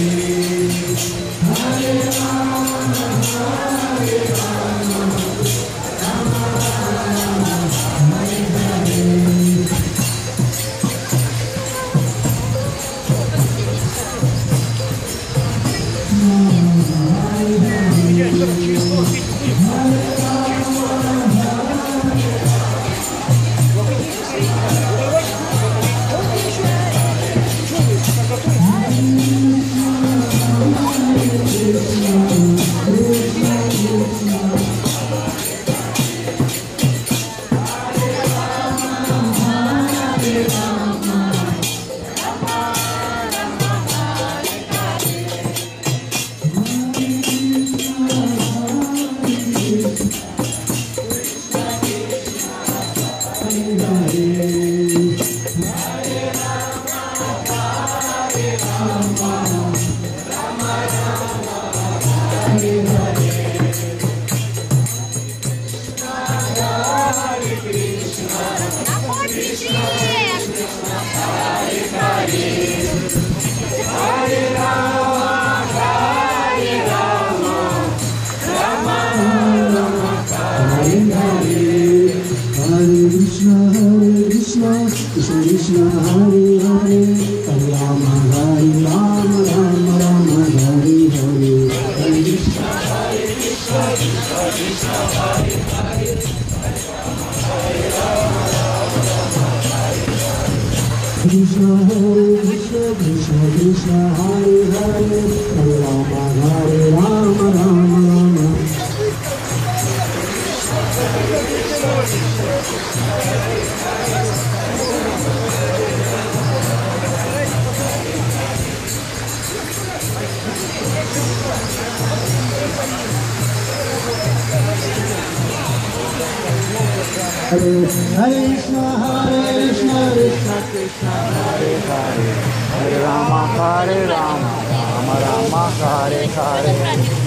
you. हरे हरे स्वाहा हरे स्वारे हरे हरे राम हरे राम राम राम कारे खरे हरे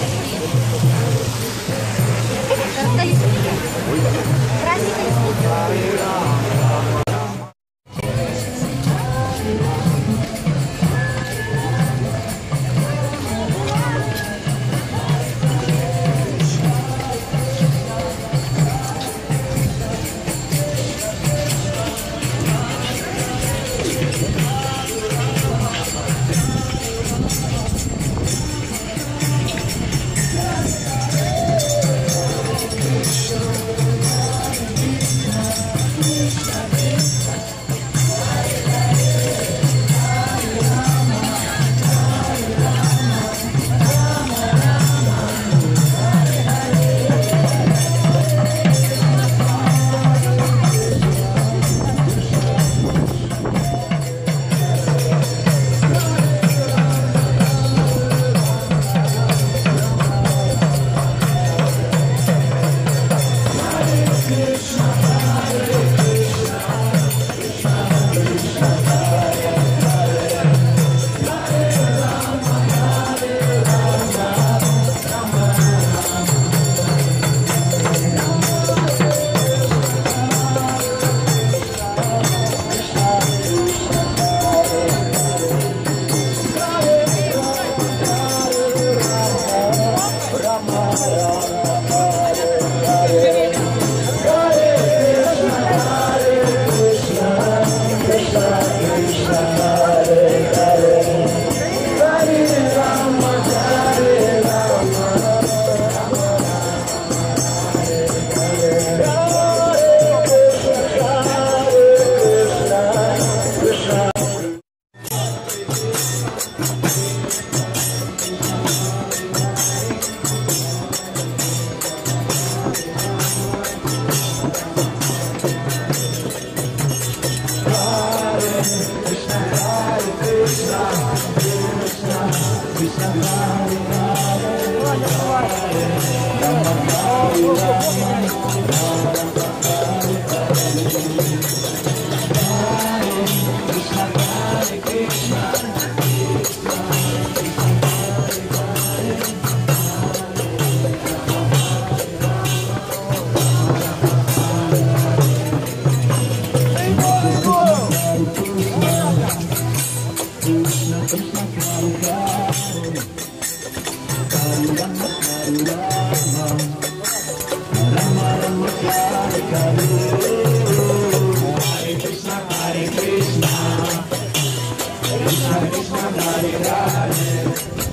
Aê.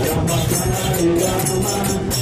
Rama, Rama,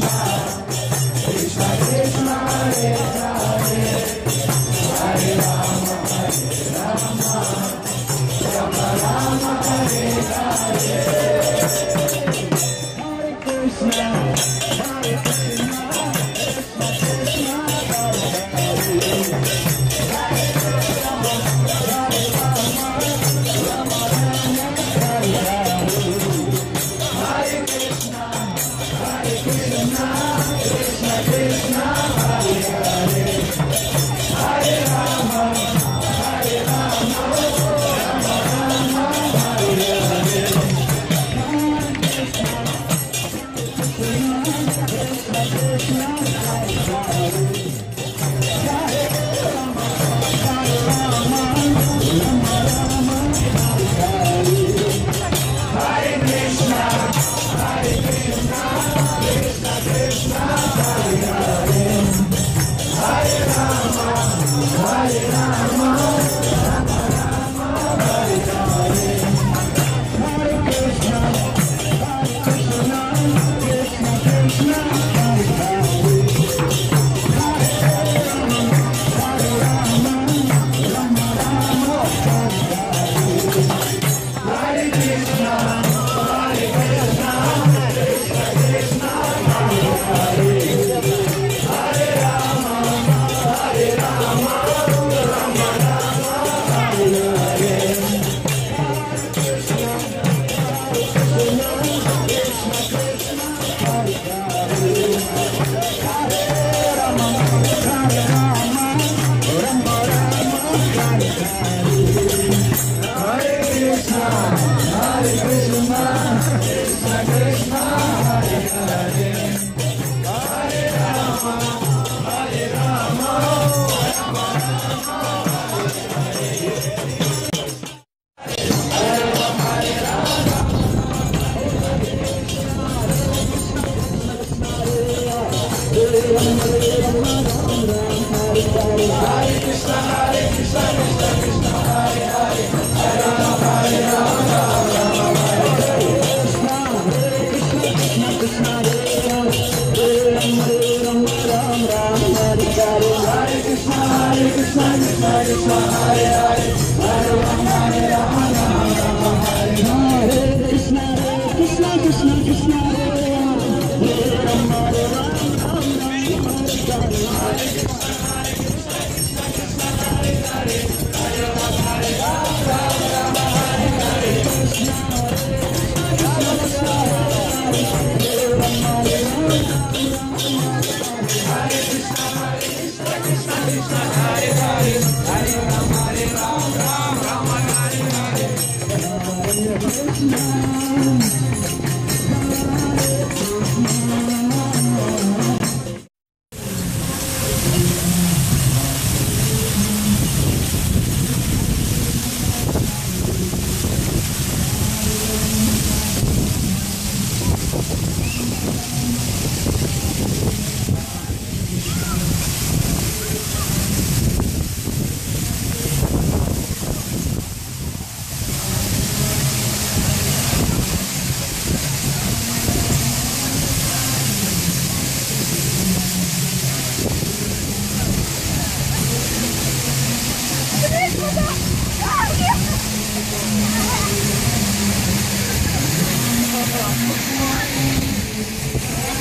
Krishna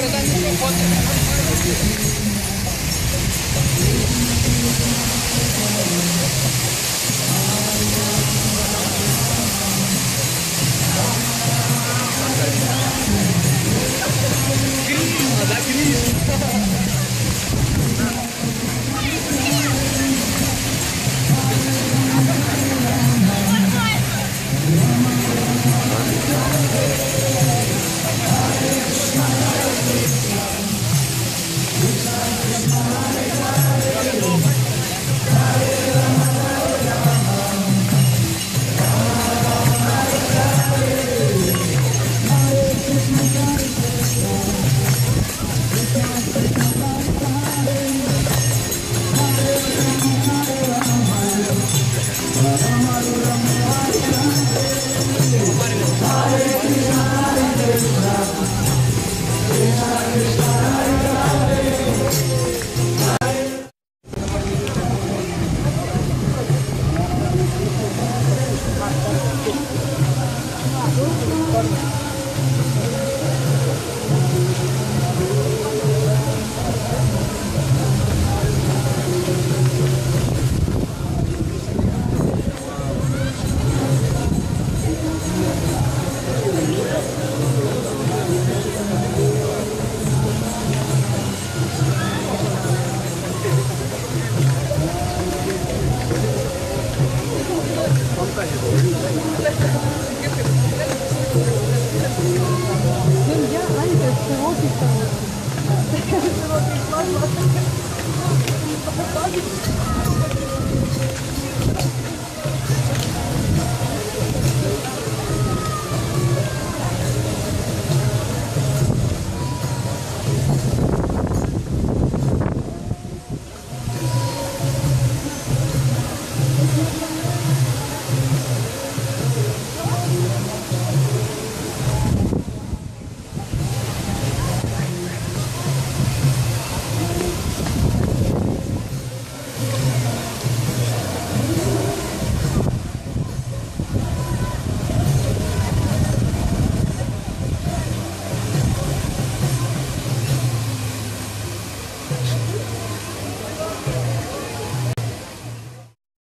Green, la green.